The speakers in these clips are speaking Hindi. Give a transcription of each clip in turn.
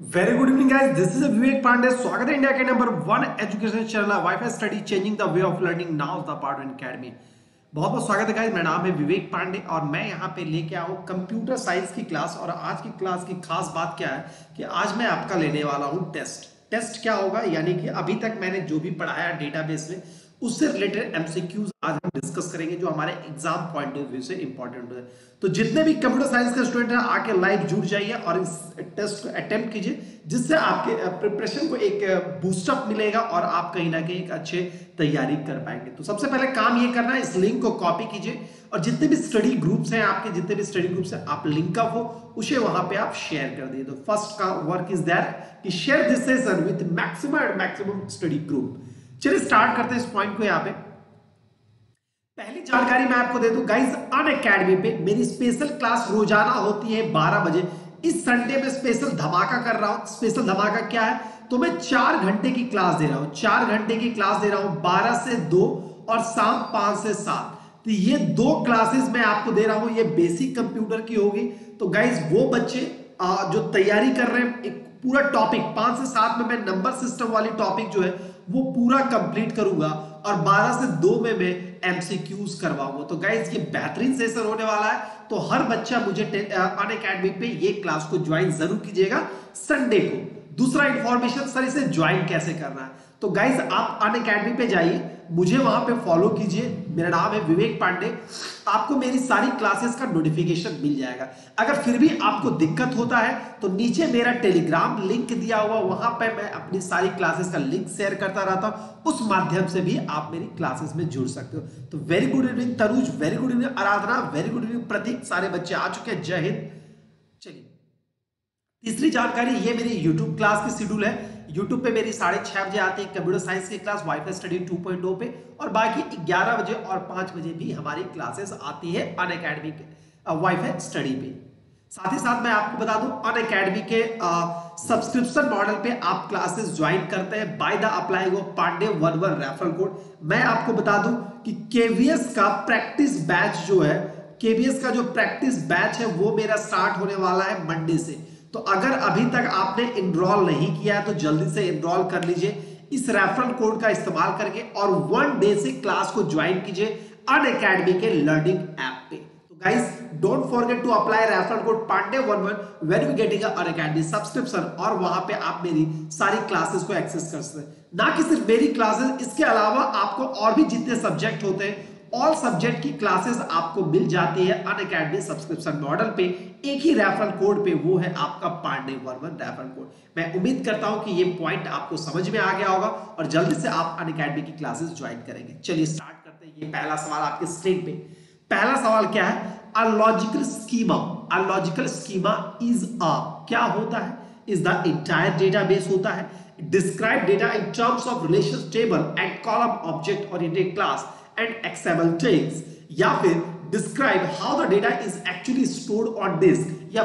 Very good evening guys this is Vivek Pandey स्वागत है इंडिया के number one education channel WiFi study changing the way of learning now the part one academy बहुत बहुत स्वागत है गाइस मेरा नाम है विवेक पांडे और मैं यहाँ पे लेके आया हूँ कंप्यूटर साइंस की क्लास और आज की क्लास की खास बात क्या है कि आज मैं आपका लेने वाला हूँ टेस्ट टेस्ट क्या होगा? यानी कि अभी तक मैंने जो भी पढ़ाया डेटाबेस में उससे रिलेटेड एमसीक्यूज आज हम डिस्कस करेंगे जो हमारे एग्ज़ाम पॉइंट ऑफ़ व्यू से इंपॉर्टेंट है। तो जितने भी कंप्यूटर साइंस के स्टूडेंट हैं, आके लाइव जुड़ जाइए और इस टेस्ट को अटेम्प्ट कीजिए, जिससे आपके प्रिपरेशन को एक बूस्टअप मिलेगा और आप कहीं ना कहीं एक अच्छे तैयारी कर पाएँगे। तो सबसे पहले काम ये करना है, इस लिंक को कॉपी कीजिए और जितने भी स्टडी ग्रुप्स हैं आपके, जितने भी स्टडी ग्रुप्स हैं, आप लिंक अप हो, उसे वहाँ पे आप शेयर कर दिए तो फ़र्स्ट का वर्क इज़ दैट कि share this session with maximum and maximum study group चलिए स्टार्ट करते हैं इस पॉइंट को यहाँ पे। पहली जानकारी मैं आपको दे दूँ गाइस अन अकेडमी पे मेरी स्पेशल क्लास रोज़ाना होती है 12 बजे। इस संडे में स्पेशल धमाका कर रहा हूँ। स्पेशल धमाका क्या है? तो मैं चार घंटे की क्लास दे रहा हूँ। चार घंटे की क्लास दे रहा हूँ बारह से दो और शाम पाँच से सात। तो ये दो क्लासेस मैं आपको दे रहा हूँ। ये बेसिक कंप्यूटर की होगी। तो गाइज़ वो बच्चे जो तैयारी कर रहे हैं, एक पूरा टॉपिक पाँच से सात में मैं नंबर सिस्टम वाली टॉपिक जो है वो पूरा कंप्लीट करूँगा और 12 से 2 में मैं एमसीक्यूज करवाऊँगा। तो गाइज़ ये बेहतरीन सेशन होने वाला है। तो हर बच्चा मुझे अन अकेडमी पे ये क्लास को ज्वाइन ज़रूर कीजिएगा। संडे को। दूसरा इंफॉर्मेशन सर इसे ज्वाइन कैसे करना है? तो गाइज़ आप अन अकेडमी पे जाइए, मुझे वहाँ पे फॉलो कीजिए। मेरा नाम है विवेक पांडे। आपको मेरी सारी क्लासेस का नोटिफिकेशन मिल जाएगा। अगर फिर भी आपको दिक्कत होता है तो नीचे मेरा टेलीग्राम लिंक दिया हुआ, वहाँ पे मैं अपनी सारी क्लासेस का लिंक शेयर करता रहता हूँ। उस माध्यम से भी आप मेरी क्लासेस में जुड़ सकते हो। तो very good evening तरुज very good evening Aradhana very good evening Prateek, सारे बच्चे आ चुके हैं। जय हिंद। चलिए। तीसरी जानकारी, ये मेरी यूट्यूब क्लास की शेड्यूल है। यूट्यूब पे मेरी साढ़े छह बजे आती है कंप्यूटर साइंस की क्लास वाईफाई स्टडी 2.0 पे, और बाकी 11 बजे और 5 बजे भी हमारी क्लासेस आती है अन अकेडमी के वाईफाई स्टडी पे। साथ ही साथ मैं आपको बता दूँ अन अकेडमी के सब्सक्रिप्शन मॉडल पे आप क्लासेस ज्वाइन करते हैं। बाय द अप्लाई वो Pandey one one referral code मैं आपको बता दूँ कि केवीएस का प्रैक्टिस बैच जो है केवीएस का जो प्रैक्टिस बैच है, वो मेरा स्टार्ट होने वाला है मंडे से। तो अगर अभी तक आपने इनरोल नहीं किया है तो जल्दी से इनरोल कर लीजिए। इस रेफरल कोड का इस्तेमाल करके और वन डे से क्लास को ज्वाइन कीजिए अन अकेडमी के लर्निंग ऐप पे। तो guys don't forget to apply referral code Pandey one one when we getting Unacademy subscription और वहाँ पे आप मेरी सारी क्लासेस को एक्सेस कर सकते हैं। ना कि सिर्फ़ मेरी क्लासेस इसके अलावा आपको और भी जितने सब्जेक्ट होते हैं ऑल सब्जेक्ट की क्लासेस आपको मिल जाती है अन अकेडमी सब्सक्रिप्शन मॉडल पे। एक ही रेफरल कोड पे वो है आपका पांडे वर्मन रेफरल कोड मैं उम्मीद करता हूँ कि ये पॉइंट आपको समझ में आ गया होगा और जल्दी से आप अन अकेडमी की क्लासेस ज्वाइन करेंगे। चलिए स्टार्ट करते हैं। ये पहला सवाल आपके स्क्रीन पे। पहला सवाल क्या है? A logical schema a logical schema is a क्या होता है? इज़ द इंटायर डेटाबेस होता है। Describe data in terms of relation table and column object oriented class and XML tags या फिर describe how the data is actually stored on disk या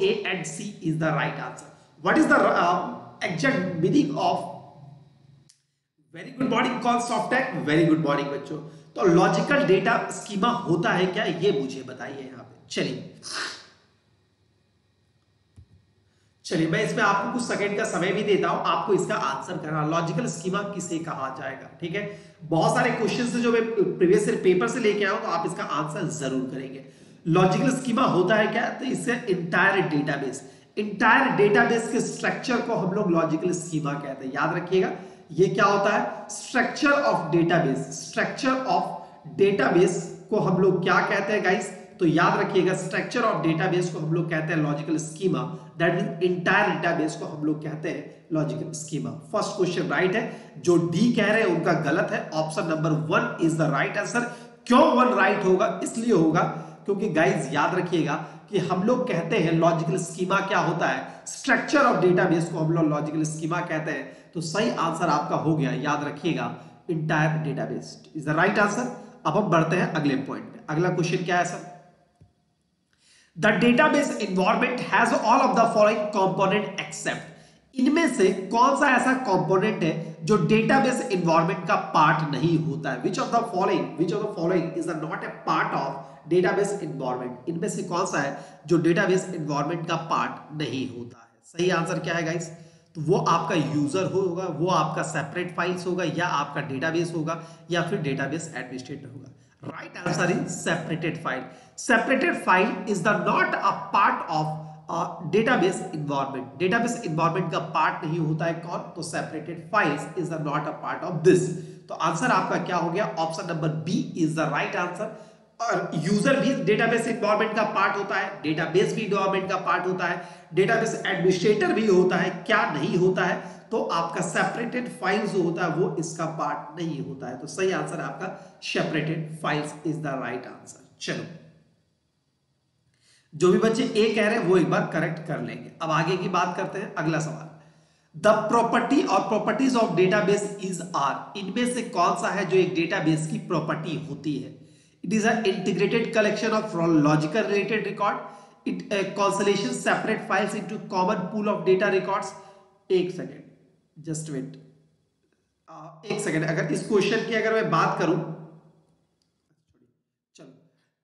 A and C is the right answer. What is the uh, exact meaning of very good morning कौन सॉफ्ट है वेरी गुड मॉर्निंग बच्चों तो लॉजिकल डेटा स्कीमा होता है क्या ये मुझे बताइए यहाँ पे चलिए चलिए, मैं इसमें आपको कुछ सेकंड का समय भी देता हूँ। आपको इसका आंसर करना लॉजिकल स्कीमा किसे कहा जाएगा, ठीक है? बहुत सारे क्वेश्चन जो मैं प्रीवियस पेपर से लेके आऊँ तो आप इसका आंसर ज़रूर करेंगे। लॉजिकल स्कीमा होता है क्या? तो इससे इंटायर डेटाबेस इंटायर डेटाबेस के स्ट्रक्चर को हम लोग लॉजिकल स्कीमा कहते हैं। याद रखिएगा, ये क्या होता है? Structure of database structure of database को हम लोग क्या कहते हैं गाइस तो याद रखिएगा स्ट्रक्चर ऑफ़ डेटाबेस को हम लोग कहते हैं logical schema that mean entire database को हम लोग कहते हैं logical schema first question right है. जो डी कह रहे हैं, उनका गलत है. Option number one is the right answer क्यों वन राइट होगा? इसलिए होगा क्योंकि गाइज़ याद रखिएगा कि हम लोग कहते हैं लॉजिकल स्कीमा क्या होता है? स्ट्रक्चर ऑफ़ डेटाबेस को हम लोग लॉजिकल स्कीमा कहते हैं। तो सही आंसर आपका हो गया, याद रखिएगा। Entire database is the right answer अब हम बढ़ते हैं अगले पॉइंट अगला क्वेश्चन क्या है sir the database environment has all of the following component except इनमें से कौन सा ऐसा कंपोनेंट है जो डेटाबेस इन्वायरमेंट का पार्ट नहीं होता है? Which of the following which of the following is not a part of database environment इनमें से कौन सा है जो डेटाबेस इन्वायरमेंट का पार्ट नहीं होता है? सही आंसर क्या है गाइस तो वो आपका यूज़र होगा, वो आपका सेपरेट फाइल्स होगा, या आपका डेटाबेस होगा, या फिर डेटाबेस एडमिनिस्ट्रेटर होगा। Right answer is separated file separated file is the not a part of database environment database environment का पार्ट नहीं होता है कौन? तो separated files is not a part of this तो आंसर आपका क्या हो गया? Option number B is the right answer और यूज़र भी डेटाबेस इन्वायरमेंट का पार्ट होता है डेटाबेस भी इन्वायरमेंट का पार्ट होता है डेटाबेस एडमिनिस्ट्रेटर भी होता है, क्या नहीं होता है? तो आपका सेपरेटेड फाइल्स जो होता है वो इसका पार्ट नहीं होता है। तो सही आंसर आपका separated files is the right answer चलो। जो भी बच्चे ए कह रहे हैं वो एक बार करेक्ट कर लेंगे। अब आगे की बात करते हैं अगला सवाल। द प्रॉपर्टी और properties of database is are इनमें से कौन सा है जो एक डेटाबेस की प्रॉपर्टी होती है? It is an collection of of related record. It uh, consolidation separate files into common pool of data एक सेकेंड जस्ट वेट एक सेकेंड अगर इस क्वेश्चन की अगर मैं बात करूँ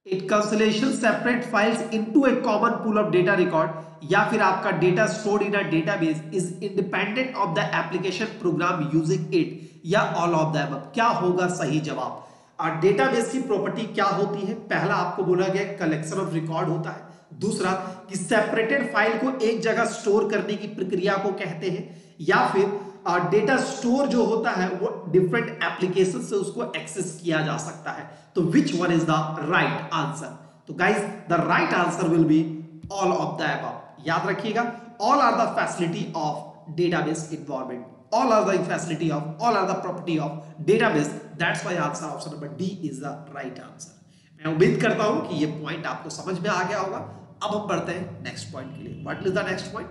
it consolation separate files into a common pool of data record या फिर आपका data stored in a database is independent of the application program using it या ऑल ऑफ़ द क्या होगा सही जवाब? डेटाबेस की प्रॉपर्टी क्या होती है? पहला आपको बोला गया कलेक्शन ऑफ़ रिकॉर्ड होता है। दूसरा, कि सेपरेटेड फ़ाइल को एक जगह स्टोर करने की प्रक्रिया को कहते हैं, या फिर डेटा स्टोर जो होता है, वो डिफरेंट एप्लीकेशन से उसको एक्सेस किया जा सकता है। तो which one is the right answer तो guys the right answer will be all of the above याद रखिएगा all are the facility of database environment all are the facility of, all are the property of database. That's why answer option number d is the right answer. मैं उम्मीद करता हूँ कि ये पॉइंट आपको समझ में आ गया होगा। अब हम बढ़ते हैं नेक्स्ट पॉइंट के लिए। What is the next point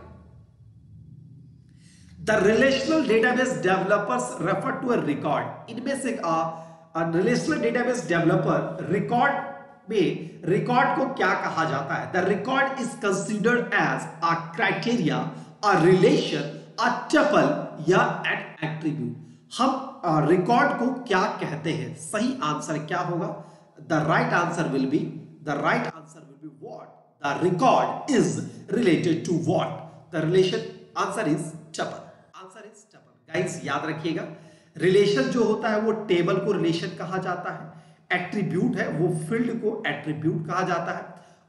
the relational database developers refer to a record इनमें से रिलेशनल डेटाबेस डेवलपर रिकॉर्ड में रिकॉर्ड को क्या कहा जाता है? The record is considered as a criteria a relation a tuple या एट एट्रीब्यूट हम रिकॉर्ड को क्या कहते हैं? सही आंसर क्या होगा? The right answer will be the right answer will be what the record is related to what the relation answer is tuple guys याद रखिएगा रिलेशन जो होता है वो टेबल को रिलेशन कहा जाता है एट्रीब्यूट है वो फ़ील्ड को एट्रीब्यूट कहा जाता है,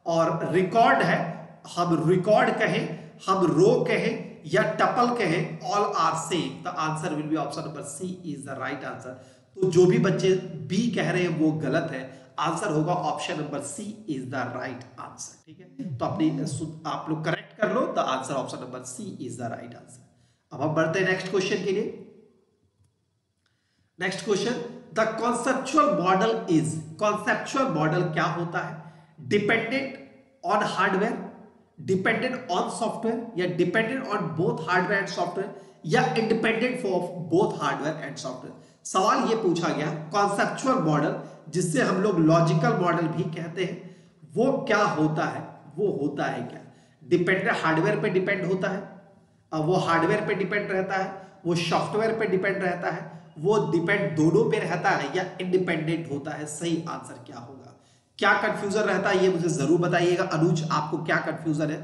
और रिकॉर्ड है, हम रिकॉर्ड कहें, हम रो कहें, या टपल कहें all are same the answer will be option number C is the right answer तो जो भी बच्चे बी कह रहे हैं, वो गलत है. आंसर होगा option number C is the right answer ठीक है? तो अपनी आप लोग करेक्ट कर लो. The answer option number C is the right answer अब हम बढ़ते हैं नेक्स्ट क्वेश्चन के लिए। Next question the conceptual model is conceptual model क्या होता है? Dependent on hardware dependent on software या dependent on both hardware and software या independent for both hardware and software सवाल ये पूछा गया कॉन्सेप्चुअल मॉडल जिससे हम लोग लॉजिकल मॉडल भी कहते हैं, वो क्या होता है? वो होता है क्या? डिपेंडेंट हार्डवेयर पे डिपेंड होता है। वो हार्डवेयर पे डिपेंड रहता है, वो सॉफ्टवेयर पे डिपेंड रहता है, वो डिपेंड दोनों पे रहता है या इंडिपेंडेंट होता है? सही आंसर क्या होगा? क्या कंफ्यूजन रहता है ये मुझे ज़रूर बताइएगा। अनुज, आपको क्या कंफ्यूजन है?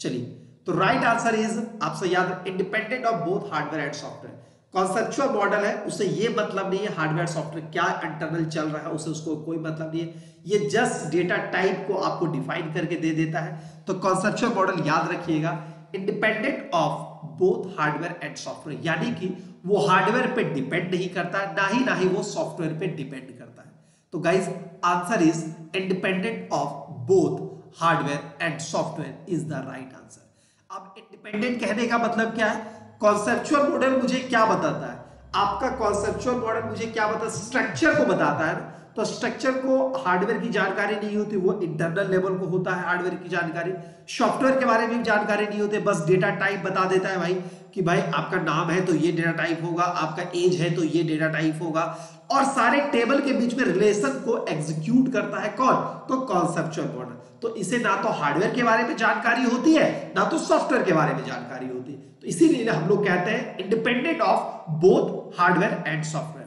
चलिए तो राइट आंसर इज़ आपसे याद independent of both hardware and software conceptual model है उसे ये मतलब नहीं है हार्डवेयर सॉफ्टवेयर क्या इंटरनल चल रहा है उसे उसको कोई मतलब नहीं है। ये जस्ट डेटा टाइप को आपको डिफाइन करके दे देता है। तो कॉन्सेप्चुअल मॉडल याद रखिएगा independent of both hardware and software यानी कि वो हार्डवेयर पे डिपेंड नहीं करता, ना ही ना ही वो सॉफ्टवेयर पे डिपेंड करता है। तो guys answer is independent of both hardware and software is the right answer अब इंडिपेंडेंट कहने का मतलब क्या है? कॉन्सेप्चुअल मॉडल मुझे क्या बताता है? आपका कॉन्सेप्चुअल मॉडल मुझे क्या बताता है? स्ट्रक्चर को बताता है। तो स्ट्रक्चर को हार्डवेयर की जानकारी नहीं होती, वो इंटरनल लेवल को होता है हार्डवेयर की जानकारी। सॉफ्टवेयर के बारे में जानकारी नहीं होती, बस डेटा टाइप बता देता है भाई कि भाई आपका नाम है तो ये डेटा टाइप होगा, आपका एज है तो ये डेटा टाइप होगा। और सारे टेबल के बीच में रिलेशन को एग्जीक्यूट करता है कौन? तो कॉन्सेप्चुअल मॉडल तो इसे ना तो हार्डवेयर के बारे में जानकारी होती है, ना तो सॉफ्टवेयर के बारे में जानकारी होती है। तो इसीलिए हम लोग कहते हैं independent of both hardware and software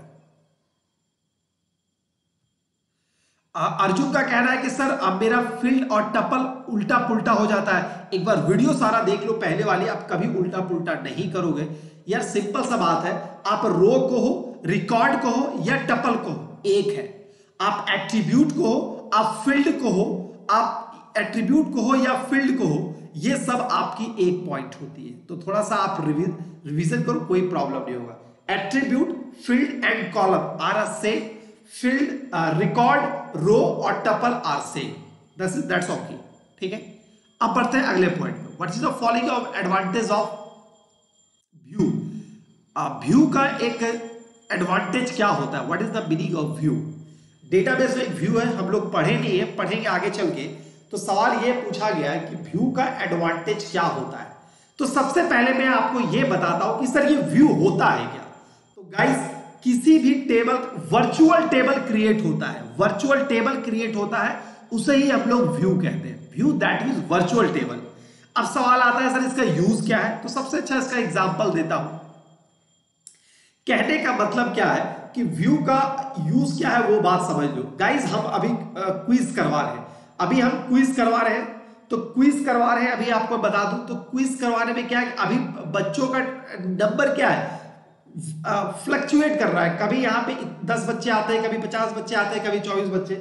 Arjun का कहना है कि, सर, अब मेरा फ़ील्ड और टपल उल्टा पुल्टा हो जाता है। एक बार वीडियो सारा देख लो पहले वाली, आप कभी उल्टा पुल्टा नहीं करोगे। यार, सिंपल सा बात है, आप रो को हो, रिकॉर्ड को हो या टपल को एक है। आप एट्रीब्यूट को हो, आप फ़ील्ड को हो, आप एट्रीब्यूट को हो या फ़ील्ड को हो, ये सब आपकी एक पॉइंट होती है। तो थोड़ा सा आप रिविजन करो, कोई प्रॉब्लम नहीं होगा। Attribute field and column, are a same. Field record row और tuple are same. That's okay ठीक है? अब बढ़ते हैं अगले पॉइंट में what is the following of advantage of view view का एक एडवांटेज क्या होता है? What is the meaning of view database में एक व्यू है, हम लोग पढ़े नहीं है, पढ़ेंगे आगे चल के। तो सवाल ये पूछा गया है कि व्यू का एडवांटेज क्या होता है? तो सबसे पहले मैं आपको ये बताता हूँ कि सर ये व्यू होता है क्या? तो गाइस किसी भी टेबल वर्चुअल टेबल क्रिएट होता है। वर्चुअल टेबल क्रिएट होता है, उसे ही हम लोग व्यू कहते हैं। View that mean virtual table अब सवाल आता है, सर, इसका यूज़ क्या है? तो सबसे अच्छा इसका एग्ज़ाम्पल देता हूँ। कहने का मतलब क्या है कि व्यू का यूज़ क्या है, वो बात समझ लो। गाइज़ हम अभी क्विज करवा रहे हैं। अभी हम क्विज करवा रहे हैं। तो क्विज करवा रहे हैं, अभी आपको बता दूँ। तो क्विज करवाने में क्या है अभी बच्चों का नंबर क्या है? फ्लक्चुएट कर रहा है। कभी यहाँ पे दस बच्चे आते हैं, कभी पचास बच्चे आते हैं, कभी चौबीस बच्चे।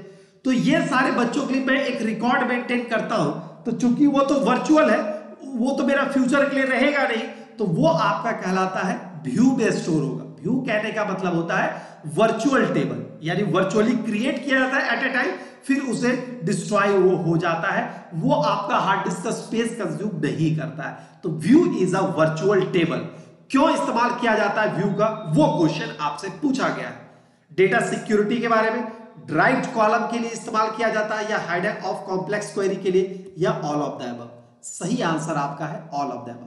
तो ये सारे बच्चों के लिए मैं एक रिकॉर्ड मेंटेन करता हूँ। तो चूँकि वो तो वर्चुअल है, वो तो मेरा फ्यूचर के लिए रहेगा नहीं तो वो आपका कहलाता है व्यू में स्टोर होगा। व्यू कहने का मतलब होता है वर्चुअल टेबल यानी वर्चुअली क्रिएट किया जाता है एट ए टाइम फिर उसे डिस्ट्रॉय वो हो जाता है। वो आपका हार्ड डिस्क का स्पेस कंज्यूम नहीं करता है। तो view is a virtual table क्यों इस्तेमाल किया जाता है व्यू का? वो क्वेश्चन आपसे पूछा गया है। डेटा सिक्योरिटी के बारे में ड्राइव कॉलम के लिए इस्तेमाल किया जाता है या हाइडर ऑफ़ कॉम्प्लेक्स क्वेरी के लिए, या ऑल ऑफ़ द सही आंसर आपका है all of the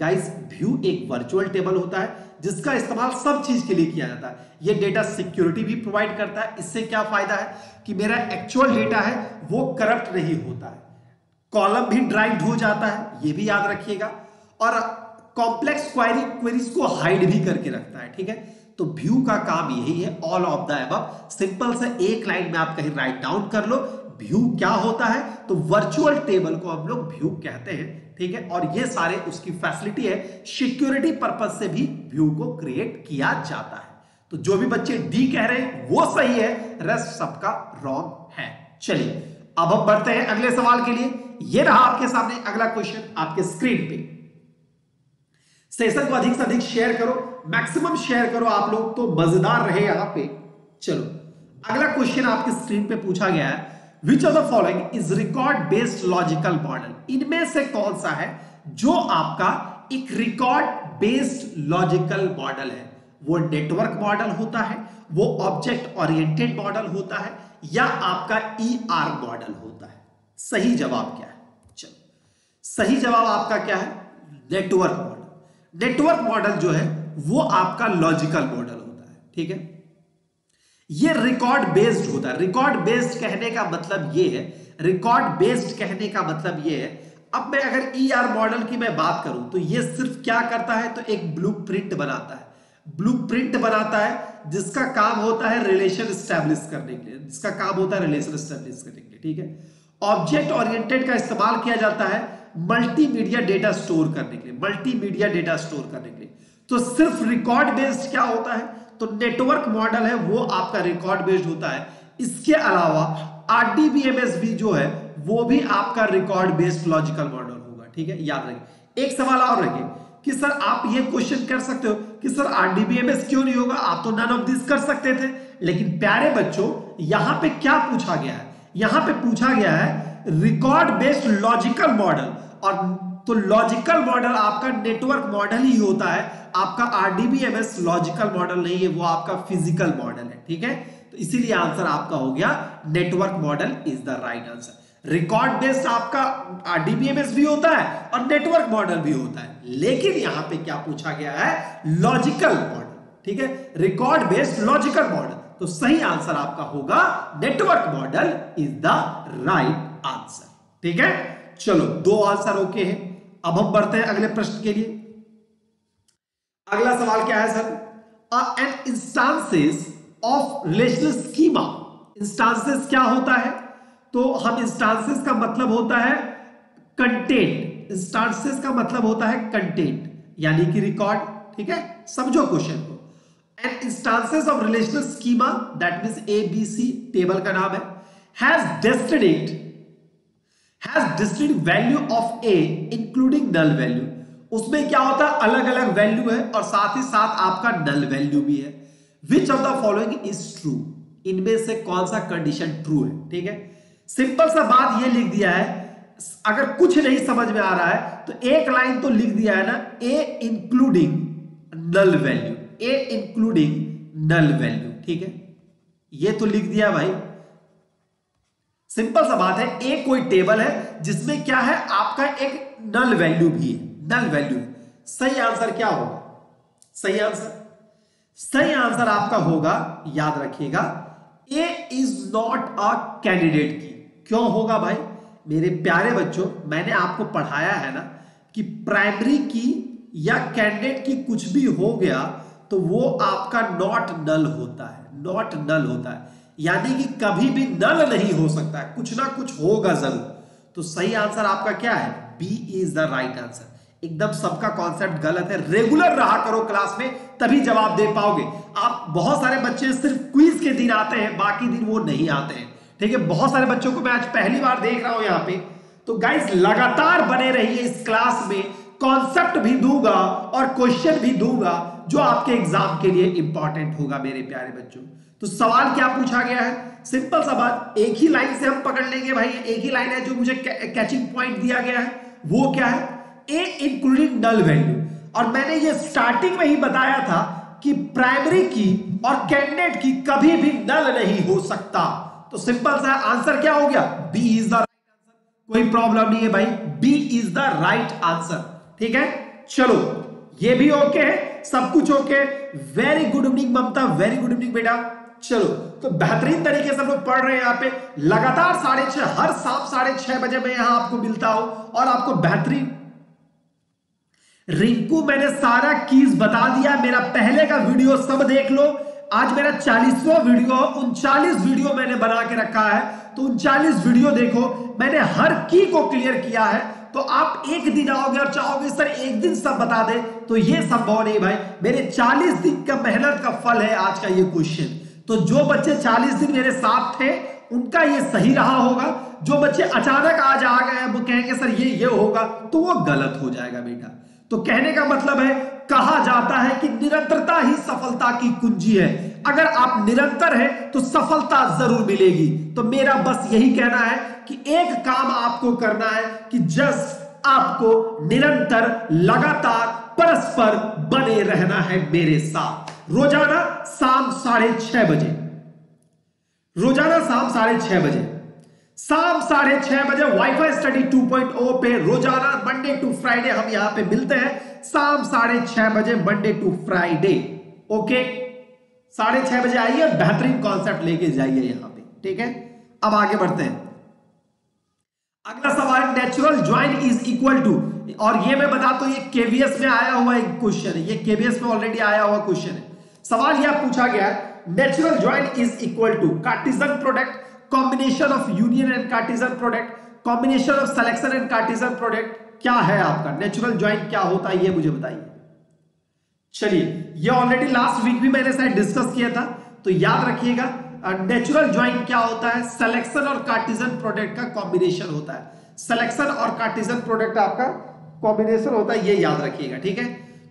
guys view एक वर्चुअल टेबल होता है, जिसका इस्तेमाल सब चीज़ के लिए किया जाता है। ये डेटा सिक्योरिटी भी प्रोवाइड करता है। इससे क्या फ़ायदा है कि मेरा एक्चुअल डेटा है, वो करप्ट नहीं होता है। कॉलम भी ड्राइव हो जाता है, ये भी याद रखिएगा। और कॉम्प्लेक्स क्वेरी क्वेरीज को हाइड भी करके रखता है, ठीक है? तो व्यू का काम यही है ऑल ऑफ़ द अब सिंपल से एक लाइन में आप कहीं राइट डाउन कर लो व्यू क्या होता है? तो वर्चुअल टेबल को हम लोग व्यू कहते हैं, ठीक है? और ये सारे उसकी फैसिलिटी है सिक्योरिटी पर्पज से भी व्यू को क्रिएट किया जाता है। तो जो भी बच्चे डी कह रहे हैं, वो सही है रेस्ट सबका रॉन्ग है। चलिए, अब हम बढ़ते हैं अगले सवाल के लिए। ये रहा आपके सामने अगला क्वेश्चन आपके स्क्रीन पे। सेशन को अधिक से अधिक शेयर करो मैक्सिमम शेयर करो आप लोग तो मज़ेदार रहे यहाँ पे। चलो, अगला क्वेश्चन आपकी स्क्रीन पे पूछा गया है which of the following is record based logical model इनमें से कौन सा है जो आपका एक रिकॉर्ड बेस्ड लॉजिकल मॉडल है? वो नेटवर्क मॉडल होता है, वो ऑब्जेक्ट ओरिएंटेड मॉडल होता है, या आपका ई आर मॉडल होता है? सही जवाब क्या है? चलो, सही जवाब आपका क्या है? नेटवर्क नेटवर्क मॉडल जो है, वो आपका लॉजिकल मॉडल होता है, ठीक है? ये रिकॉर्ड बेस्ड होता है। रिकॉर्ड बेस्ड कहने का मतलब ये है रिकॉर्ड बेस्ड कहने का मतलब ये है, अब मैं अगर ई आर मॉडल की मैं बात करूँ तो ये सिर्फ़ क्या करता है? तो एक ब्लूप्रिंट बनाता है। ब्लूप्रिंट बनाता है, जिसका काम होता है रिलेशन स्टैब्लिश करने के लिए। जिसका काम होता है रिलेशन स्टैब्लिश करने के लिए, ठीक है? ऑब्जेक्ट ओरिएंटेड का इस्तेमाल किया जाता है मल्टीमीडिया डेटा स्टोर करने के लिए मल्टीमीडिया डेटा स्टोर करने के लिए। तो सिर्फ़ रिकॉर्ड बेस्ड क्या होता है? तो नेटवर्क मॉडल है, वो आपका रिकॉर्ड बेस्ड होता है। इसके अलावा आरडीबीएमएस भी जो है, वो भी आपका रिकॉर्ड बेस्ड लॉजिकल मॉडल होगा, ठीक है? याद रखिए। एक सवाल और रखिए कि सर, आप ये क्वेश्चन कर सकते हो कि सर आरडीबीएमएस क्यों नहीं होगा? आप तो नन ऑफ़ दिस कर सकते थे। लेकिन प्यारे बच्चों, यहाँ पे क्या पूछा गया है? यहाँ पे पूछा गया है रिकॉर्ड बेस्ड लॉजिकल मॉडल और तो लॉजिकल मॉडल आपका नेटवर्क मॉडल ही होता है। आपका आरडीबीएमएस लॉजिकल मॉडल नहीं है, वो आपका फ़िज़िकल मॉडल है, ठीक है? तो इसीलिए आंसर आपका हो गया network model is the right answer record based आपका आरडीबीएमएस भी होता है और नेटवर्क मॉडल भी होता है। लेकिन यहाँ पे क्या पूछा गया है? लॉजिकल मॉडल ठीक है? रिकॉर्ड बेस्ड लॉजिकल मॉडल तो सही आंसर आपका होगा network model is the right answer ठीक है? चलो, दो आंसर ओके है। अब हम बढ़ते हैं अगले प्रश्न के लिए। अगला सवाल क्या है sir? An instances of relational schema instances क्या होता है? तो हम इंस्टांसेस का मतलब होता है कंटेंट इंस्टांसेस का मतलब होता है कंटेंट यानी कि रिकॉर्ड ठीक है? समझो क्वेश्चन को। And instances of relational schema that means A B C table का नाम है has destinate has distinct value of A including null value उसमें क्या होता है? अलग अलग वैल्यू है और साथ ही साथ आपका नल वैल्यू भी है। Which of the following is true इनमें से कौन सा कंडीशन ट्रू है? ठीक है? सिंपल सा बात ये लिख दिया है। अगर कुछ नहीं समझ में आ रहा है तो एक लाइन तो लिख दिया है ना A including null value A including null value ठीक है? ये तो लिख दिया भाई। सिंपल सा बात है, एक कोई टेबल है जिसमें क्या है, आपका एक नल वैल्यू भी है नल वैल्यू सही आंसर क्या होगा? सही आंसर। सही आंसर आपका होगा, याद रखिएगा A is not a candidate key. क्यों होगा भाई? मेरे प्यारे बच्चों, मैंने आपको पढ़ाया है ना कि प्राइमरी की या कैंडिडेट की कुछ भी हो गया तो वो आपका नॉट नल होता है नॉट नल होता है। यानी कि कभी भी नल नहीं हो सकता, कुछ ना कुछ होगा ज़रूर। तो सही आंसर आपका क्या है? B is the right answer एकदम सबका कॉन्सेप्ट गलत है। रेगुलर रहा करो क्लास में, तभी जवाब दे पाओगे। आप बहुत सारे बच्चे सिर्फ़ क्विज के दिन आते हैं, बाकी दिन वो नहीं आते हैं। ठीक है? बहुत सारे बच्चों को मैं आज पहली बार देख रहा हूँ यहाँ पे। तो गाइस लगातार बने रहिए इस क्लास में। कॉन्सेप्ट भी दूँगा और क्वेश्चन भी दूँगा। जो आपके एग्ज़ाम के लिए इंपॉर्टेंट होगा मेरे प्यारे बच्चों। तो सवाल क्या पूछा गया है? सिंपल सा बात, एक ही लाइन से हम पकड़ लेंगे भाई, एक ही लाइन है जो मुझे कैचिंग पॉइंट दिया गया है। वो क्या है? ए इंक्लूडिंग नल वैल्यू और मैंने ये स्टार्टिंग में ही बताया था कि प्राइमरी की और कैंडिडेट की कभी भी नल नहीं हो सकता। तो सिंपल सा आंसर क्या हो गया? B is the right answer कोई प्रॉब्लम नहीं है भाई। B is the right answer ठीक है? चलो, ये भी ओके है। सब कुछ okay very good evening Mamta. Very good evening बेटा. चलो तो बेहतरीन तरीके से हम लोग पढ़ रहे हैं यहाँ पे. लगातार साढ़े छह, हर शाम साढ़े छह बजे मैं यहाँ आपको मिलता हूँ और आपको बेहतरीन. रिंकू, मैंने सारा कीज बता दिया. मेरा पहले का वीडियो सब देख लो. आज मेरा चालीसवा वीडियो उनचालीस वीडियो मैंने बना के रखा है. तो उनचालीस वीडियो देखो, मैंने हर की को क्लियर किया है. तो आप एक दिन आओगे और चाहोगे, सर, एक दिन सब बता दे। तो ये संभव नहीं भाई, मेरे 40 दिन का मेहनत का फल है आज का ये क्वेश्चन। तो जो बच्चे 40 दिन मेरे साथ थे, उनका ये सही रहा होगा। जो बच्चे अचानक आज आ गए वो कहेंगे, सर, ये ये होगा। तो वो गलत हो जाएगा बेटा। तो कहने का मतलब है, कहा जाता है कि निरंतरता ही सफलता की कुंजी है। अगर आप निरंतर है तो सफलता ज़रूर मिलेगी। तो मेरा बस यही कहना है कि एक काम आपको करना है कि जस्ट आपको निरंतर लगातार परस्पर बने रहना है मेरे साथ। रोज़ाना शाम साढ़े छह बजे। रोज़ाना शाम साढ़े छह बजे। शाम साढ़े छह बजे वाईफाई स्टडी 2.0 पे रोज़ाना मंडे टू फ्राइडे हम यहाँ पे मिलते हैं। शाम साढ़े छह बजे मंडे टू फ्राइडे ओके साढ़े छह बजे आइए और बेहतरीन कॉन्सेप्ट लेके जाइए यहाँ पे, ठीक है? अब आगे बढ़ते हैं। अगला सवाल natural join is equal to और ये मैं बताता हूँ ये केवीएस में आया हुआ एक क्वेश्चन है, ये केवीएस में ऑलरेडी आया हुआ क्वेश्चन है। सवाल यह पूछा गया है natural join is equal to cartesian product combination of union and cartesian product combination of selection and cartesian product क्या है आपका? नेचुरल ज्वाइंट क्या होता है, ये मुझे बताइए। चलिए, ये ऑलरेडी लास्ट वीक भी मैंने शायद डिस्कस किया था तो याद रखिएगा नेचुरल ज्वाइंट क्या होता है? सिलेक्शन और कार्टिजन प्रोडक्ट का कॉम्बिनेशन होता है। सिलेक्शन और कार्टिजन प्रोडक्ट आपका कॉम्बिनेशन होता है, ये याद रखिएगा, ठीक है?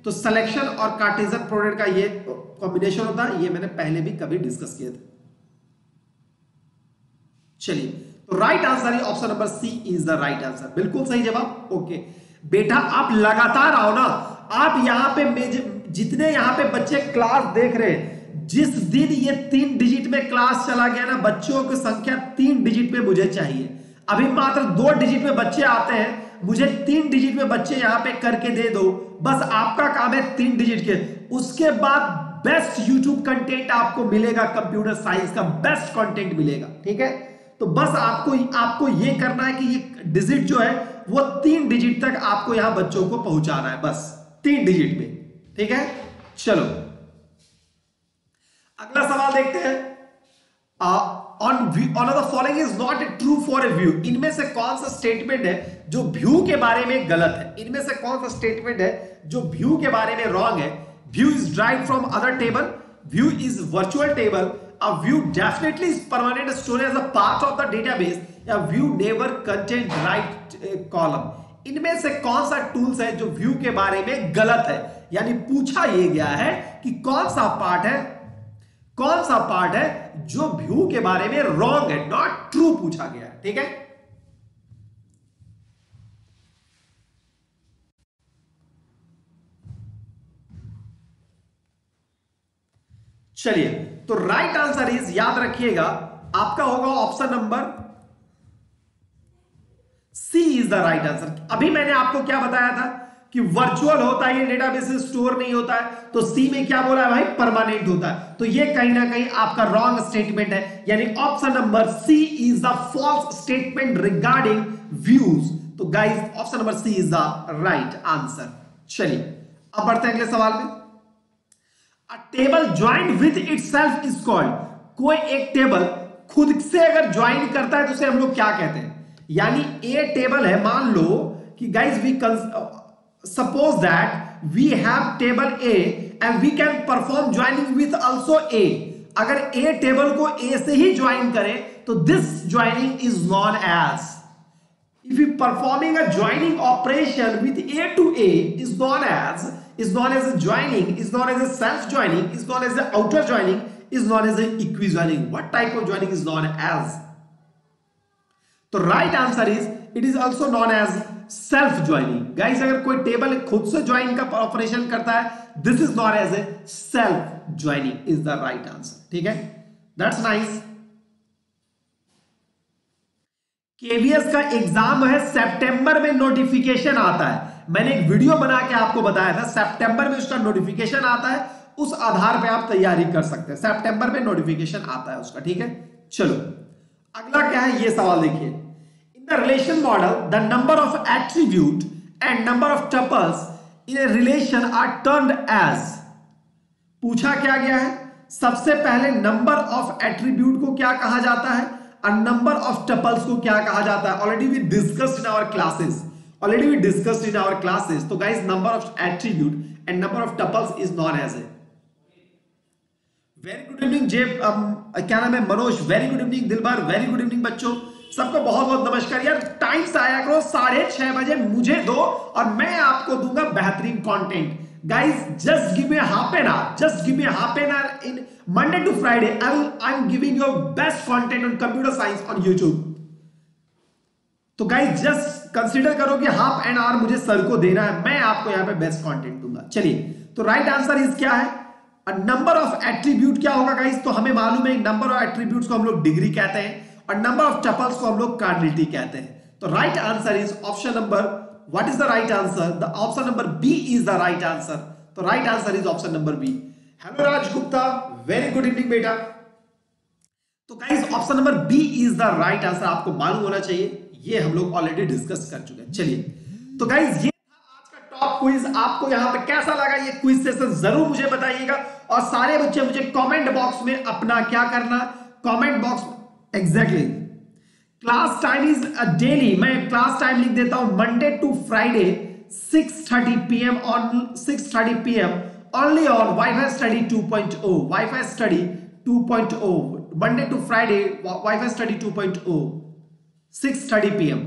तो सिलेक्शन और कार्टिजन प्रोडक्ट का ये कॉम्बिनेशन होता है, ये मैंने पहले भी कभी डिस्कस किया था। चलिए तो राइट आंसर है option number C is the right answer बिल्कुल सही जवाब ओके बेटा, आप लगातार आओ ना आप यहाँ पे जितने यहाँ पे बच्चे क्लास देख रहे हैं, जिस दिन ये तीन डिजिट में क्लास चला गया ना, बच्चों की संख्या तीन डिजिट में मुझे चाहिए। अभी मात्र दो डिजिट में बच्चे आते हैं, मुझे तीन डिजिट में बच्चे यहाँ पे करके दे दो। बस आपका काम है तीन डिजिट के। उसके बाद बेस्ट यूट्यूब कंटेंट आपको मिलेगा कंप्यूटर साइंस का बेस्ट कंटेंट मिलेगा, ठीक है? तो बस आपको आपको ये करना है कि ये डिजिट जो है, वो तीन डिजिट तक आपको यहाँ बच्चों को पहुंचाना है, बस। तीन डिजिट में ठीक है? चलो। अगला सवाल देखते हैं। On on the following is not true for a view इनमें से कौन सा स्टेटमेंट है जो व्यू के बारे में गलत है? इनमें से कौन सा स्टेटमेंट है जो व्यू के बारे में रॉन्ग है? View is drive from other table view is virtual table a view definitely is permanent stored as a part of the database. A view never contain right column. इनमें से कौन सा टूल्स है जो व्यू के बारे में गलत है? यानी पूछा यह गया है कि कौन सा पार्ट है, कौन सा पार्ट है जो व्यू के बारे में रॉन्ग है नॉट ट्रू पूछा गया है, ठीक है? चलिए तो राइट आंसर इज़ याद रखिएगा, आपका होगा option number C is the right answer. अभी मैंने आपको क्या बताया था कि वर्चुअल होता है, ये डेटाबेस स्टोर नहीं होता है तो सी में क्या बोला है भाई? परमानेंट होता है। तो ये कहीं ना कहीं आपका रॉन्ग स्टेटमेंट है। यानी option number C is the false statement regarding views तो guys option number C is the right answer चलिए, अब बढ़ते हैं अगले सवाल में। A table join with it is called कोई एक टेबल खुद से अगर ज्वाइन करता है तो उसे हम लोग क्या कहते हैं? यानी ए टेबल है, मान लो कि guys we suppose that we have table A and we can perform joining with also A अगर ए टेबल को ए से ही ज्वाइन करें तो this joining is known as if you performing a joining operation with A to A is known as is known as a joining is known as a self joining is known as a outer joining is known as a equi joining what type of joining is known as तो right answer is it is also known as self joining guys अगर कोई टेबल खुद से ज्वाइन का ऑपरेशन करता है this is known as a self joining is the right answer ठीक है दैट्स नाइस केवीएस का एग्ज़ाम है सितंबर में नोटिफिकेशन आता है. मैंने एक वीडियो बना के आपको बताया था सितंबर में उसका नोटिफिकेशन आता है, उस आधार पे आप तैयारी कर सकते हैं. सितंबर में नोटिफिकेशन आता है उसका, ठीक है? चलो, अगला क्या है? ये सवाल देखिए. In the relation model the number of attribute and number of tuples in a relation are termed as पूछा क्या गया है? सबसे पहले नंबर ऑफ़ एट्रीब्यूट को क्या कहा जाता है? और नंबर ऑफ़ टपल्स को क्या कहा जाता है? Already we discussed in our classes already we discussed in our classes. so guys, number of attribute and number of tuples is known as a very good evening जे क्या नाम है? Manoj. Very good evening Dilbar. Very good evening बच्चों. सबको बहुत बहुत नमस्कार यार टाइम से आया करो साढ़े छह बजे, मुझे दो और मैं आपको दूँगा बेहतरीन content guys just me a half an hour, just give me a half an hour in monday to friday, i will, i'm giving you best content on computer science on तो गाइस जस्ट कंसीडर करो कि हाफ़ एन आवर मुझे सर को देना है, मैं आपको यहाँ पे बेस्ट कंटेंट दूँगा। चलिए तो राइट आंसर इज़ क्या है? नंबर ऑफ़ एट्रीब्यूट क्या होगा गाइस तो हमें मालूम है नंबर ऑफ़ एट्रीब्यूट को हम लोग डिग्री कहते हैं। और नंबर ऑफ़ टपल्स को हम लोग कार्डिलिटी कहते हैं। तो right answer is option number what is the right answer the option number B is the right answer तो right answer is option number B hello Raj Gupta very good evening बेटा। तो guys option number B is the right answer आपको मालूम होना चाहिए। ये हम लोग ऑलरेडी डिस्कस कर चुके हैं। चलिए। तो गाइज़ ये आज का टॉप क्विज आपको यहाँ पे कैसा लगा ये क्विज सेशन ज़रूर मुझे बताइएगा। और सारे बच्चे मुझे कमेंट बॉक्स में अपना क्या करना? Comment box exactly class time is daily मैं क्लास टाइम लिख देता हूँ Monday to Friday 6:30 PM on 6:30 PM only on wifi study 2.0 wifi study 2.0 Monday to Friday wifi study 2.0 six thirty P M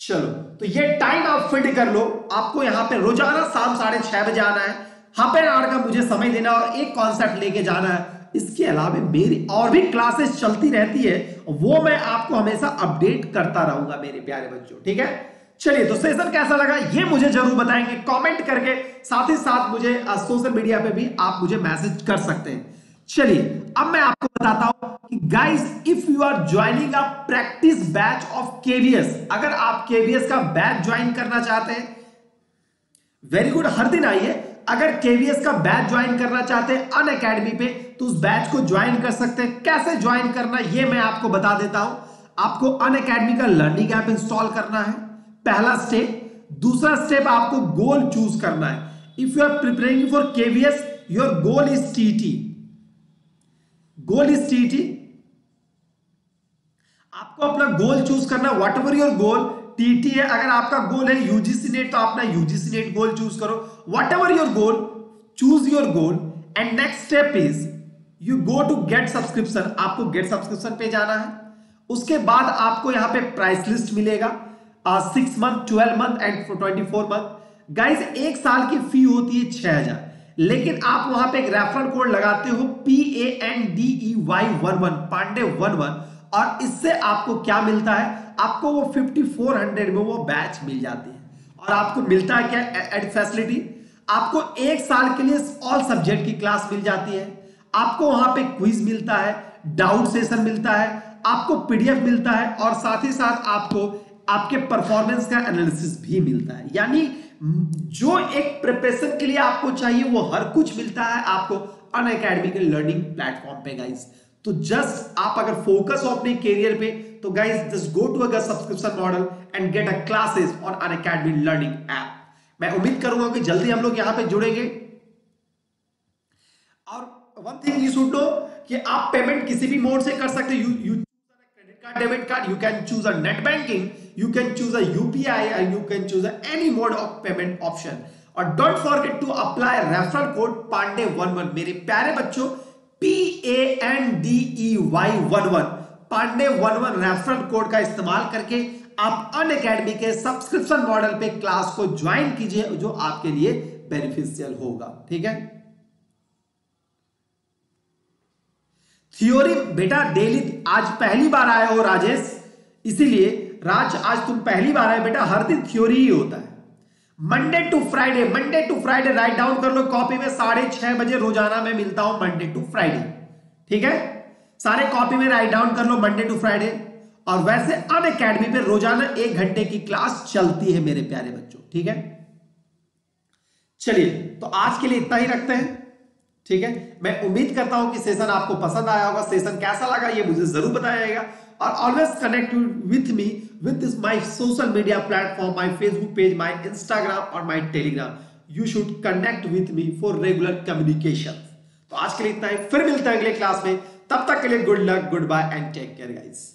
चलो तो ये टाइम आप फिट कर लो। आपको यहाँ पे रोज़ाना शाम साढ़े छह बजे आना है। हाफ़ एन आवर का मुझे समय देना और एक कॉन्सेप्ट लेके जाना है। इसके अलावा मेरी और भी क्लासेस चलती रहती है, वो मैं आपको हमेशा अपडेट करता रहूँगा मेरे प्यारे बच्चों, ठीक है? चलिए तो सेशन कैसा लगा ये मुझे ज़रूर बताएँगे कमेंट करके, साथ ही साथ मुझे सोशल मीडिया पे भी आप मुझे मैसेज कर सकते हैं। चलिए, अब मैं आपको बताता हूँ कि guys if you are joining a practice batch of KVS अगर आप केवीएस का बैच ज्वाइन करना चाहते हैं वेरी गुड हर दिन आइए अगर केवीएस का बैच ज्वाइन करना चाहते हैं अन अकेडमी पे तो उस बैच को ज्वाइन कर सकते हैं। कैसे ज्वाइन करना ये मैं आपको बता देता हूँ। आपको अन अकेडमी का लर्निंग ऐप इंस्टॉल करना है, पहला स्टेप दूसरा स्टेप आपको गोल चूज़ करना है। If you are preparing for KVS your goal is TT goal is TT आपको अपना गोल चूज़ करना whatever your goal TT है अगर आपका गोल है यूजीसी नेट तो अपना यूजीसी नेट गोल चूज़ करो। Whatever your goal choose your goal and next step is you go to get आपको गेट सब्सक्रिप्शन पे जाना है। उसके बाद आपको यहाँ पे प्राइस लिस्ट मिलेगा। Six month twelve month and twenty four month guys एक साल की फ़ी होती है छह हज़ार। लेकिन आप वहाँ पे एक रेफरल कोड लगाते हो P A N D E Y one one Pandey one one और इससे आपको क्या मिलता है? आपको वो फिफ्टी फोर हंड्रेड में वो बैच मिल जाती है। और आपको मिलता है क्या एड फैसिलिटी? आपको एक साल के लिए ऑल सब्जेक्ट की क्लास मिल जाती है। आपको वहाँ पे क्विज मिलता है, डाउट सेशन मिलता है, आपको पीडीएफ मिलता है और साथ ही साथ आपको, आपके परफॉर्मेंस का एनालिसिस भी मिलता है। यानी जो एक प्रिपरेशन के लिए आपको चाहिए, वो हर कुछ मिलता है आपको अन अकेडमी के लर्निंग प्लेटफॉर्म पे गाइस तो जस्ट आप अगर फोकस हो अपने करियर पे तो गाइस जस्ट गो टू अगर subscription model and get a classes on Unacademy learning app मैं उम्मीद करूँगा कि जल्दी हम लोग यहाँ पे जुड़ेंगे। और one thing you should know कि आप पेमेंट किसी भी मोड से कर सकते you you credit card, debit card, you can choose a net banking, you can choose a upi and you can choose a any mode of payment option. और don't forget to apply referral code Pandey one one मेरे प्यारे बच्चों P A N D E Y one one Pandey one one referral code का इस्तेमाल करके आप अन अकेडमी के सब्सक्रिप्शन मॉडल पे क्लास को ज्वाइन कीजिए, जो आपके लिए बेनिफिशियल होगा। ठीक है? थ्योरी बेटा डेली आज पहली बार आए हो राजेश। इसीलिए राज, आज तुम पहली बार आए, बेटा, हर दिन थ्योरी ही होता है। Monday to Friday Monday to Friday write down कर लो कॉपी में साढ़े छह बजे रोज़ाना मैं मिलता हूँ मंडे टू फ्राइडे ठीक है? सारे कॉपी में राइट डाउन कर लो मंडे टू फ्राइडे और वैसे अन अकेडमी पे रोज़ाना एक घंटे की क्लास चलती है मेरे प्यारे बच्चों, ठीक है? चलिए तो आज के लिए इतना ही रखते हैं, ठीक है? मैं उम्मीद करता हूँ कि सेशन आपको पसंद आया होगा। सेशन कैसा लगा ये मुझे ज़रूर बताइएगा। और always connect with me with my social media platform my Facebook page my Instagram और my Telegram you should connect with me for regular communication तो आज के लिए इतना ही। फिर मिलते हैं अगले क्लास में। तब तक के लिए good luck good bye and take care guys